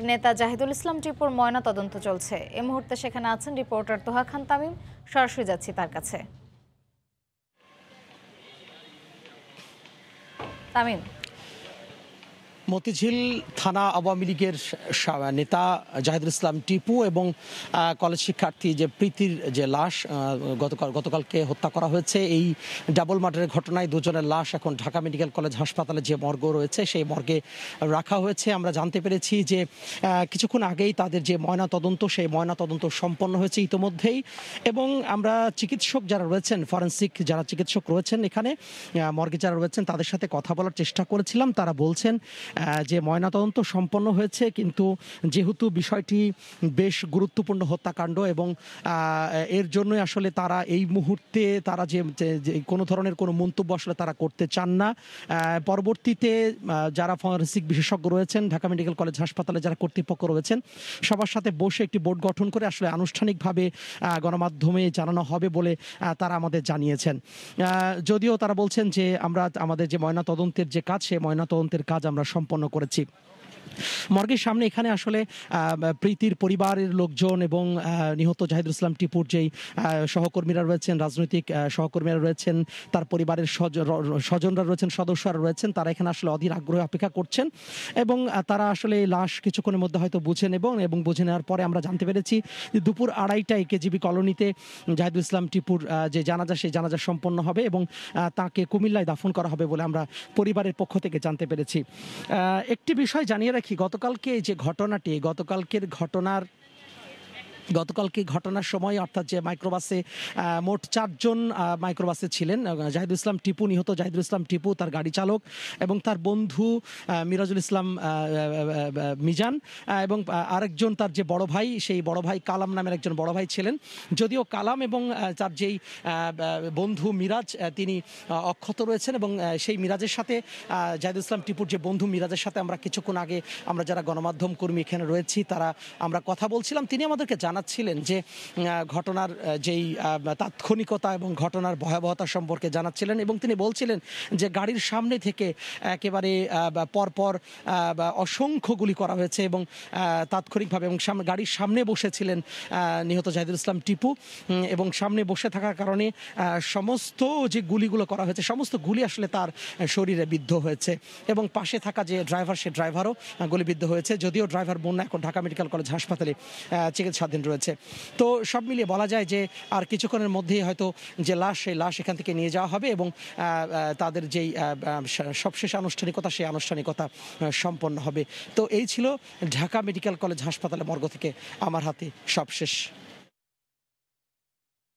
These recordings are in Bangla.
নেতা জাহিদুল ইসলাম টিপুর ময়না তদন্ত চলছে। এ মুহূর্তে সেখানে আছেন রিপোর্টার তোহা খান তামিম। সরাসরি যাচ্ছি তার কাছে। তামিম মতিঝিল থানা আওয়ামী লীগের নেতা জাহিদুল ইসলাম টিপু এবং কলেজ শিক্ষার্থী যে প্রীতির যে লাশ গতকাল, গতকালকে হত্যা করা হয়েছে। এই ডাবল মার্ডারের ঘটনায় দুজনের লাশ এখন ঢাকা মেডিকেল কলেজ হাসপাতালে যে মর্গ রয়েছে, সেই মর্গে রাখা হয়েছে। আমরা জানতে পেরেছি যে কিছুক্ষণ আগেই তাদের যে ময়না তদন্ত সেই ময়না তদন্ত সম্পন্ন হয়েছে ইতোমধ্যেই এবং আমরা চিকিৎসক যারা রয়েছেন, ফরেন্সিক যারা চিকিৎসক রয়েছেন এখানে মর্গে যারা রয়েছেন তাদের সাথে কথা বলার চেষ্টা করেছিলাম। তারা বলছেন যে ময়নাতদন্ত সম্পন্ন হয়েছে, কিন্তু যেহেতু বিষয়টি বেশ গুরুত্বপূর্ণ হত্যাকাণ্ড এবং এর জন্যই আসলে তারা এই মুহূর্তে তারা যে কোনো ধরনের কোনো মন্তব্য আসলে তারা করতে চান না। পরবর্তীতে যারা ফরেন্সিক বিশেষজ্ঞ রয়েছেন, ঢাকা মেডিকেল কলেজ হাসপাতালে যারা কর্তৃপক্ষ রয়েছেন, সবার সাথে বসে একটি বোর্ড গঠন করে আসলে আনুষ্ঠানিকভাবে গণমাধ্যমে জানানো হবে বলে তারা আমাদের জানিয়েছেন। যদিও তারা বলছেন যে আমরা, আমাদের যে ময়না তদন্তের যে কাজ সে ময়না তদন্তের কাজ আমরা সম্পন্ন করেছি। মর্গের সামনে এখানে আসলে প্রীতির পরিবারের লোকজন এবং নিহত জাহিদুল ইসলাম টিপুর যেই সহকর্মীরা রয়েছেন, রাজনৈতিক সহকর্মীরা রয়েছেন, তার পরিবারের স্বজনরা রয়েছেন, সদস্যরা রয়েছেন, তারা এখানে আসলে অধীর আগ্রহে অপেক্ষা করছেন এবং তারা আসলে লাশ কিছুক্ষণের মধ্যে হয়তো বুঝে নেব এবং বুঝে নেওয়ার পরে আমরা জানতে পেরেছি যে দুপুর আড়াইটায় কেজিবি কলোনিতে জাহিদুল ইসলাম টিপুর যে জানাজা, সেই জানাজা সম্পন্ন হবে এবং তাকে কুমিল্লায় দাফন করা হবে বলে আমরা পরিবারের পক্ষ থেকে জানতে পেরেছি। একটি বিষয় জানিয়ে রাখি? গতকালকে যে ঘটনাটি গতকালকের ঘটনার গতকালকে ঘটনার সময়, অর্থাৎ যে মাইক্রোবাসে মোট চারজন মাইক্রোবাসে ছিলেন জাহিদুল ইসলাম টিপু, নিহত জাহিদুল ইসলাম টিপু, তার গাড়ি চালক এবং তার বন্ধু মিরাজুল ইসলাম মিজান এবং আরেকজন তার যে বড় ভাই, সেই বড় ভাই কালাম নামের একজন বড় ভাই ছিলেন। যদিও কালাম এবং তার যেই বন্ধু মিরাজ তিনি অক্ষত রয়েছেন এবং সেই মিরাজের সাথে জাহিদুল ইসলাম টিপুর যে বন্ধু মিরাজের সাথে আমরা কিছুক্ষণ আগে আমরা যারা গণমাধ্যম কর্মী এখানে রয়েছি, তারা আমরা কথা বলছিলাম। তিনি আমাদেরকে জানাচ্ছিলেন যে ঘটনার যেই তাৎক্ষণিকতা এবং ঘটনার ভয়াবহতা সম্পর্কে জানাচ্ছিলেন এবং তিনি বলছিলেন যে গাড়ির সামনে থেকে একেবারে পরপর অসংখ্য গুলি করা হয়েছে এবং তাৎক্ষণিকভাবে এবং গাড়ির সামনে বসেছিলেন নিহত জাহিদুল ইসলাম টিপু এবং সামনে বসে থাকার কারণে সমস্ত যে গুলিগুলো করা হয়েছে সমস্ত গুলি আসলে তার শরীরে বিদ্ধ হয়েছে এবং পাশে থাকা যে ড্রাইভার সে ড্রাইভারও গুলিবিদ্ধ হয়েছে। যদিও ড্রাইভার বন্যা এখন ঢাকা মেডিকেল কলেজ হাসপাতালে আহ, চিকিৎসাধীন রয়েছে। তো সব মিলিয়ে বলা যায় যে আর কিছুক্ষণের মধ্যেই হয়তো যে লাশ, সেই লাশ এখান থেকে নিয়ে যাওয়া হবে এবং তাদের যেই সবশেষ আনুষ্ঠানিকতা সেই আনুষ্ঠানিকতা সম্পন্ন হবে। তো এই ছিল ঢাকা মেডিকেল কলেজ হাসপাতালে মর্গ থেকে আমার হাতে সবশেষ।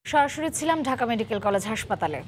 সরাসরি ছিলাম ঢাকা মেডিকেল কলেজ হাসপাতালে।